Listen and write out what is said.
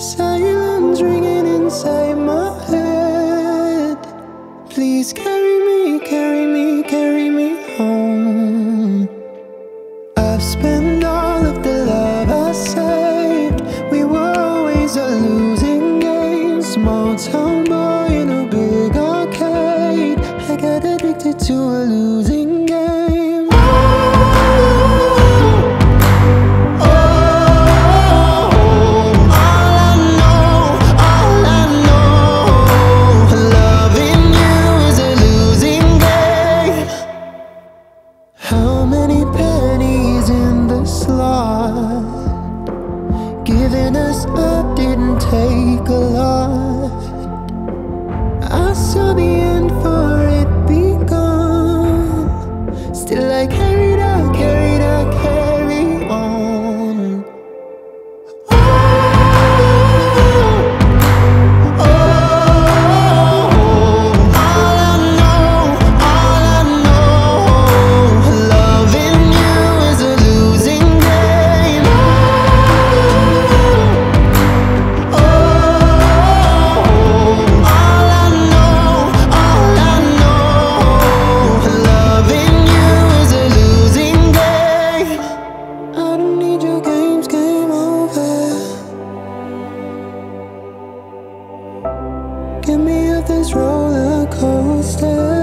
Silence ringing inside my head. Please carry me, carry me, carry me home. I've spent all of the love I saved. We were always a losing game. Small town boy in a big arcade. I got addicted to a losing I Get me off this roller coaster.